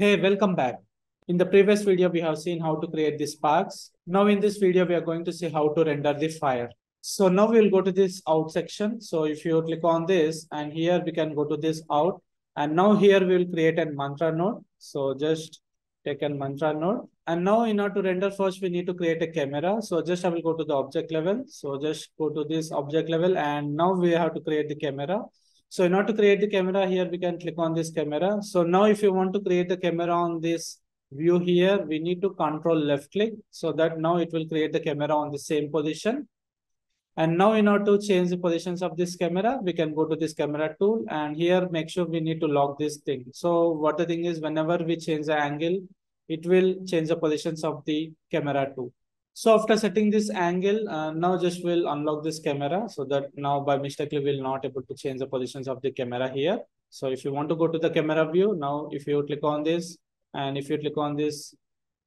Hey, welcome back. In the previous video, we have seen how to create the sparks. Now in this video, we are going to see how to render the fire. So now we'll go to this out section. So if you click on this and here we can go to this out and now here we'll create a mantra node. So just take a mantra node and now in order to render first, we need to create a camera. So just I will go to the object level. So just go to this object level and now we have to create the camera. So in order to create the camera here, we can click on this camera. So now if you want to create the camera on this view here, we need to control left click so that now it will create the camera on the same position. And now in order to change the positions of this camera, we can go to this camera tool and here make sure we need to lock this thing. So what the thing is whenever we change the angle, it will change the positions of the camera too. So after setting this angle, uh, now just will unlock this camera so that now by mistake we will not able to change the positions of the camera here. So if you want to go to the camera view, now if you click on this and if you click on this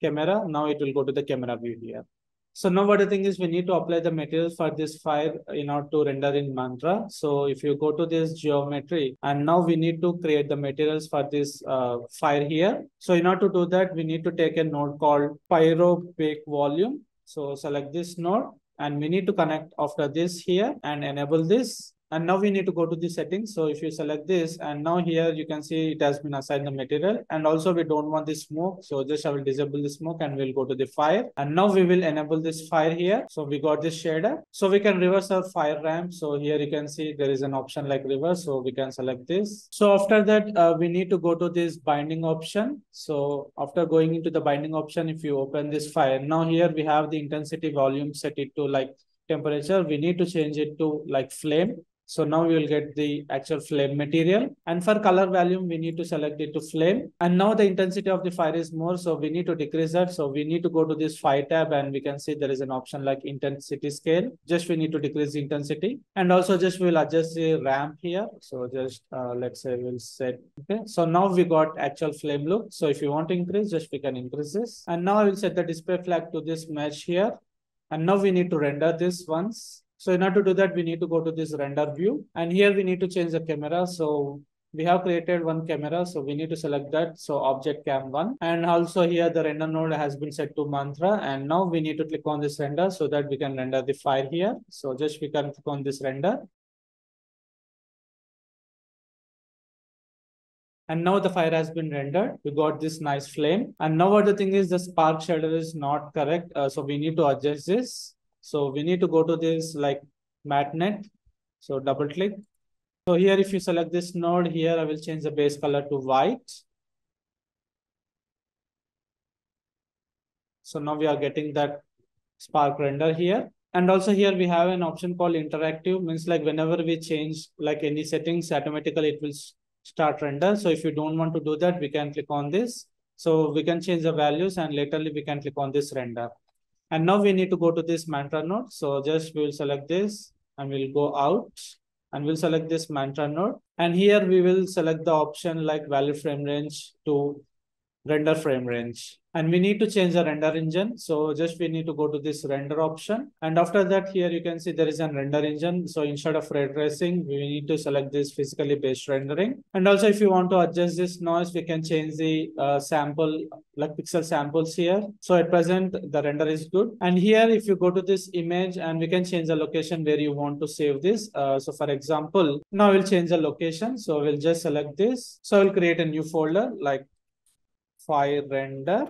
camera, now it will go to the camera view here. So now what the thing is we need to apply the material for this fire in order to render in Mantra. So if you go to this geometry and now we need to create the materials for this uh, fire here. So in order to do that, we need to take a node called Pyro Bake Volume. So select this node and we need to connect after this here and enable this. And now we need to go to the settings. So if you select this and now here you can see it has been assigned the material and also we don't want the smoke. So just I will disable the smoke and we'll go to the fire. And now we will enable this fire here. So we got this shader. So we can reverse our fire ramp. So here you can see there is an option like reverse. So we can select this. So after that, uh, we need to go to this binding option. So after going into the binding option, if you open this fire, now here we have the intensity volume set it to like temperature. We need to change it to like flame. So now we will get the actual flame material. And for color volume, we need to select it to flame. And now the intensity of the fire is more. So we need to decrease that. So we need to go to this fire tab and we can see there is an option like intensity scale. Just we need to decrease the intensity. And also just we'll adjust the ramp here. So just uh, let's say we'll set, okay. So now we got actual flame look. So if you want to increase, just we can increase this. And now I will set the display flag to this mesh here. And now we need to render this once. So in order to do that, we need to go to this render view. And here we need to change the camera. So we have created one camera. So we need to select that. So object cam one. And also here the render node has been set to mantra. And now we need to click on this render so that we can render the file here. So just we can click on this render. And now the fire has been rendered. We got this nice flame. And now what the thing is the spark shader is not correct. Uh, so we need to adjust this. So we need to go to this like matnet. So double click. So here, if you select this node here, I will change the base color to white. So now we are getting that spark render here. And also here we have an option called interactive means like whenever we change like any settings automatically it will start render. So if you don't want to do that, we can click on this. So we can change the values and laterally we can click on this render. And now we need to go to this mantra node. So just we'll select this and we'll go out and we'll select this mantra node. And here we will select the option like value frame range to render frame range. And we need to change the render engine. So just we need to go to this render option. And after that, here you can see there is a render engine. So instead of ray tracing, we need to select this physically based rendering. And also if you want to adjust this noise, we can change the uh, sample, like pixel samples here. So at present, the render is good. And here, if you go to this image and we can change the location where you want to save this. Uh, so for example, now we'll change the location. So we'll just select this. So we'll create a new folder like file render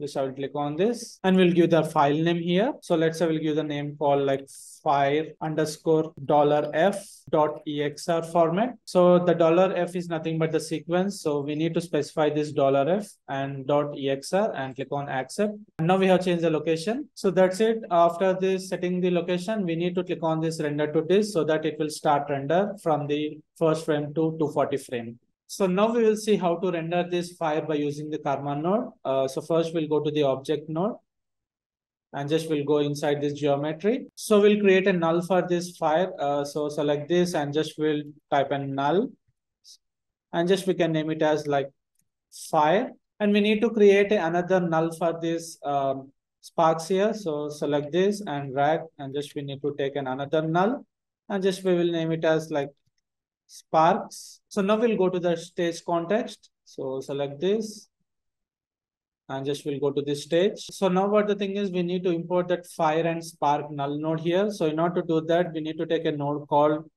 just I will click on this and we'll give the file name here. So let's say we'll give the name called like fire underscore dollar f dot exr format. So the dollar f is nothing but the sequence. So we need to specify this dollar f and dot exr and click on accept. And now we have changed the location. So that's it. After this setting the location, we need to click on this render to disk so that it will start render from the first frame to 240 frame. So now we will see how to render this fire by using the Karma node. Uh, so first we'll go to the object node and just we'll go inside this geometry. So we'll create a null for this fire. Uh, so select this and just we'll type a null and just we can name it as like fire. And we need to create another null for this um, sparks here. So select this and drag and just we need to take an another null and just we will name it as like sparks. So now we'll go to the stage context. So select this and just we'll go to this stage. So now what the thing is, we need to import that fire and spark null node here. So in order to do that, we need to take a node called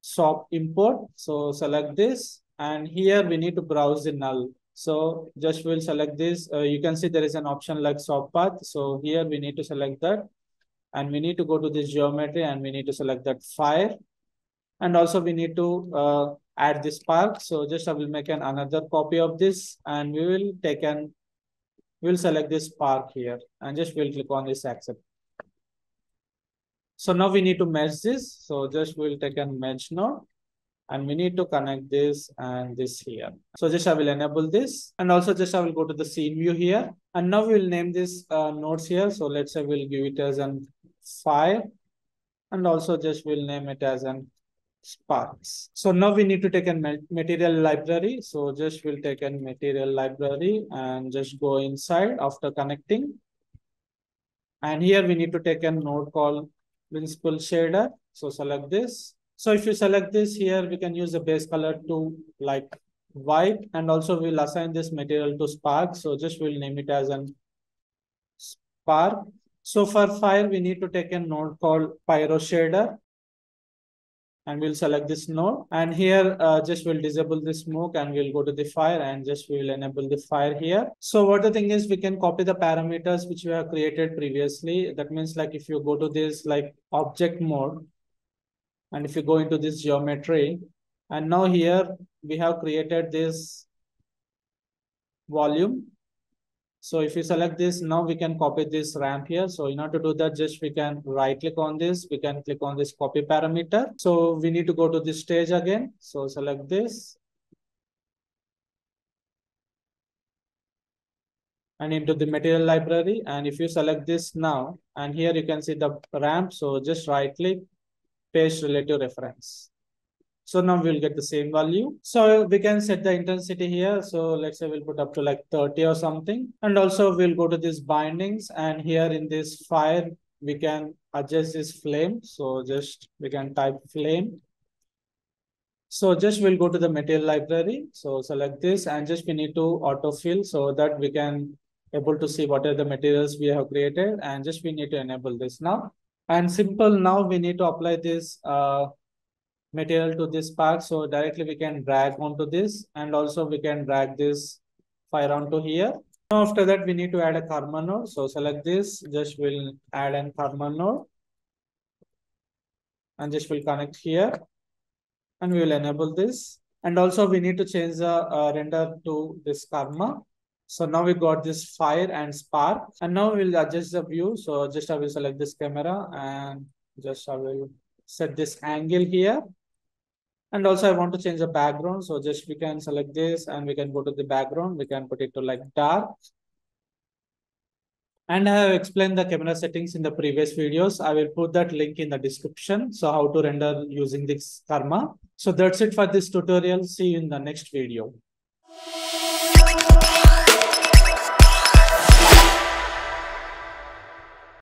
SOP import. So select this and here we need to browse the null. So just we'll select this. Uh, you can see there is an option like SOP path. So here we need to select that and we need to go to this geometry and we need to select that fire. And also we need to uh, add this spark. So just I will make an another copy of this and we will take an, we'll select this spark here and just we'll click on this accept. So now we need to merge this. So just we'll take an merge node and we need to connect this and this here. So just I will enable this and also just I will go to the scene view here and now we'll name this uh, nodes here. So let's say we'll give it as an five and also just we'll name it as an sparks. So now we need to take a material library. So just we'll take a material library and just go inside after connecting. And here we need to take a node called principled shader. So select this. So if you select this here, we can use the base color to like white and also we'll assign this material to spark. So just we'll name it as an spark. So for fire, we need to take a node called pyro shader and we'll select this node. And here uh, just we'll disable the smoke and we'll go to the fire and just we'll enable the fire here. So what the thing is we can copy the parameters which we have created previously. That means like if you go to this like object mode and if you go into this geometry and now here we have created this volume so if you select this, now we can copy this ramp here. So in order to do that, just we can right click on this. We can click on this copy parameter. So we need to go to this stage again. So select this. And into the material library. And if you select this now, and here you can see the ramp. So just right click, paste relative reference. So now we'll get the same value. So we can set the intensity here. So let's say we'll put up to like 30 or something. And also we'll go to these bindings and here in this fire, we can adjust this flame. So just we can type flame. So just we'll go to the material library. So select this and just we need to autofill so that we can able to see what are the materials we have created and just we need to enable this now. And simple now we need to apply this uh, material to this part. So directly we can drag onto this and also we can drag this fire onto here. Now after that, we need to add a karma node. So select this, just will add an karma node and just will connect here and we will enable this. And also we need to change the uh, render to this karma. So now we got this fire and spark and now we'll adjust the view. So just I will select this camera and just I will set this angle here and also I want to change the background. So just we can select this and we can go to the background. We can put it to like dark. And I have explained the camera settings in the previous videos. I will put that link in the description. So how to render using this Karma. So that's it for this tutorial. See you in the next video.